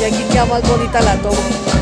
Y aquí queda más bonita la toma.